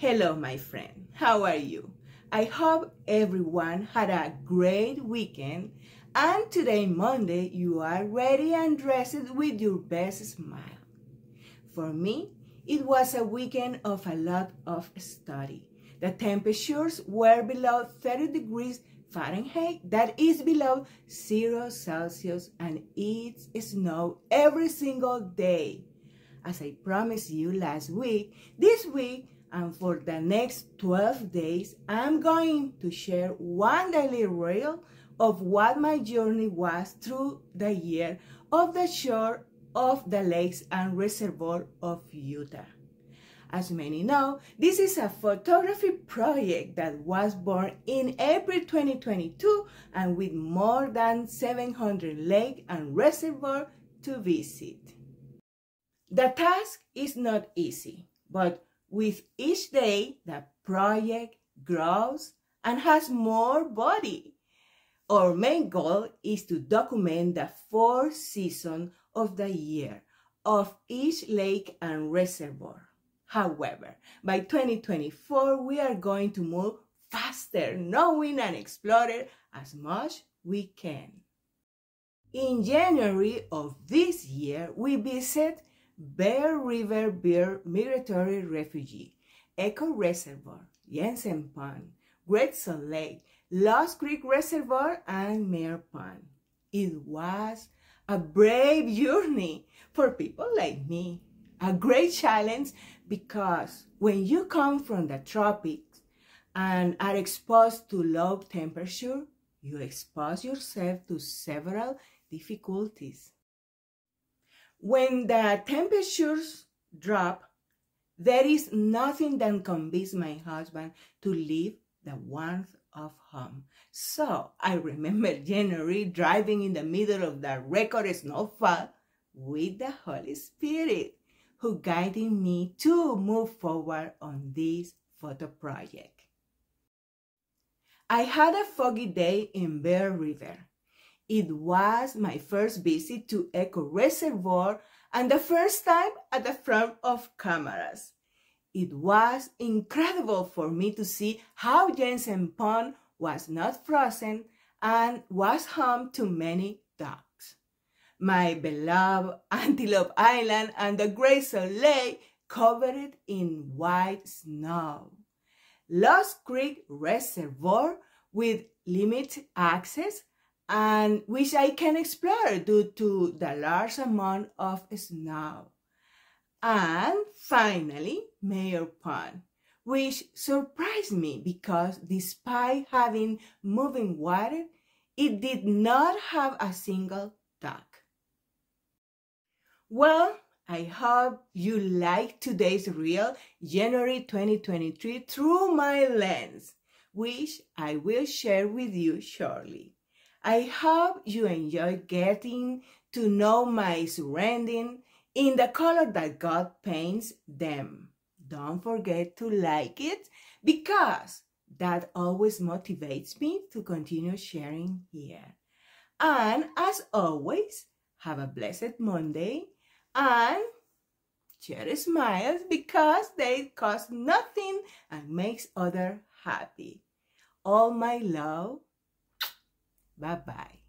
Hello, my friend. How are you? I hope everyone had a great weekend and today, Monday, you are ready and dressed with your best smile. For me, it was a weekend of a lot of study. The temperatures were below 30 degrees Fahrenheit, that is below zero Celsius, and it snowed every single day. As I promised you last week, this week and for the next 12 days, I'm going to share one daily reel of what my journey was through the year of the shore of the lakes and reservoir of Utah. As many know, this is a photography project that was born in April 2022 and with more than 700 lake and reservoir to visit. The task is not easy, but with each day, the project grows and has more body. Our main goal is to document the four seasons of the year of each lake and reservoir. However, by 2024, we are going to move faster, knowing and exploring as much we can. In January of this year, we visit Bear River Bear Migratory Refuge, Echo Reservoir, Jensen Pond, Great Salt Lake, Lost Creek Reservoir, and Mayor Pond. It was a brave journey for people like me. A great challenge because when you come from the tropics and are exposed to low temperature, you expose yourself to several difficulties. When the temperatures drop, there is nothing that convinces my husband to leave the warmth of home. So I remember January driving in the middle of the record snowfall with the Holy Spirit, who guided me to move forward on this photo project. I had a foggy day in Bear River it was my first visit to Echo Reservoir and the first time at the front of cameras. It was incredible for me to see how Jensen Pond was not frozen and was home to many ducks. My beloved Antelope Island and the Great Salt Lake covered in white snow. Lost Creek Reservoir with limited access and which I can explore due to the large amount of snow. And finally, Mayor Pond, which surprised me because despite having moving water, it did not have a single duck. Well, I hope you liked today's reel, January 2023, through my lens, which I will share with you shortly. I hope you enjoy getting to know my surrounding in the color that God paints them. Don't forget to like it because that always motivates me to continue sharing here. And as always, have a blessed Monday and share smiles because they cost nothing and makes other happy. All my love Bye bye.